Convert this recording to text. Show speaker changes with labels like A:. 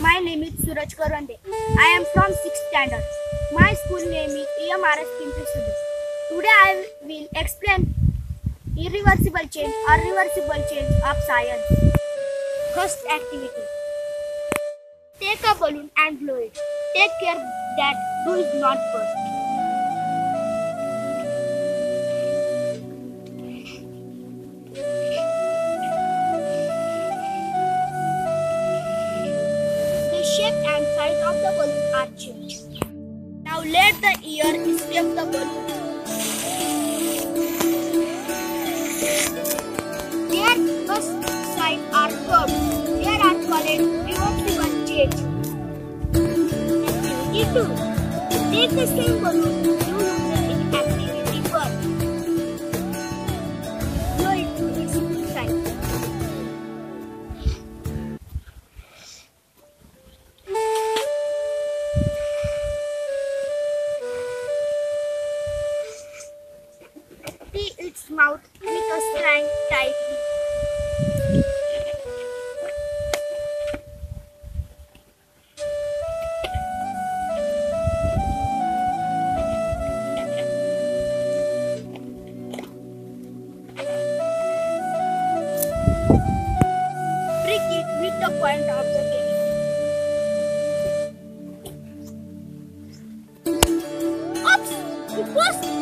A: my name is Suraj Karande. I am from 6th standard. My school name is EMRS Pimpri Sudu. Today I will explain irreversible change or reversible change of science. First activity. Take a balloon and blow it. Take care that do is not burst. Shape and size of the balloon are changed. Now let the ear escape the balloon. Their first side are curved. They are called reversible change. Activity 2. Take the same balloon Tie its mouth with a string tightly. Prick it with the point of the cane. Oops! It was